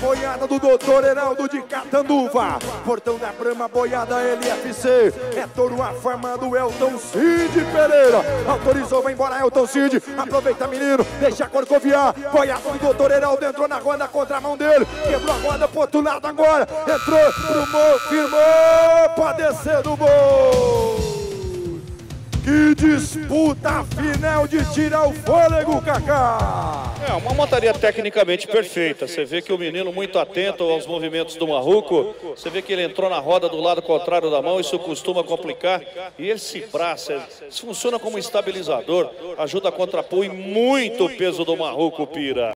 boiada do doutor Heraldo de Catanduva. Portão da Brama, boiada LFC. É touro do Elton Cid Pereira. Autorizou, vai embora Elton Cid. Aproveita, menino, deixa a corcoviar. Boiada do doutor Heraldo entrou na roda contra a mão dele. Quebrou a roda pro outro lado agora. Entrou pro morro, firmou. Pode descer do gol. Que disputa final de tirar o fôlego, Kaká! Uma montaria tecnicamente perfeita. Você vê que o menino muito atento aos movimentos do Marruco. Você vê que ele entrou na roda do lado contrário da mão, isso costuma complicar. E esse braço, funciona como estabilizador, ajuda a contrapor muito o peso do Marruco, Pira.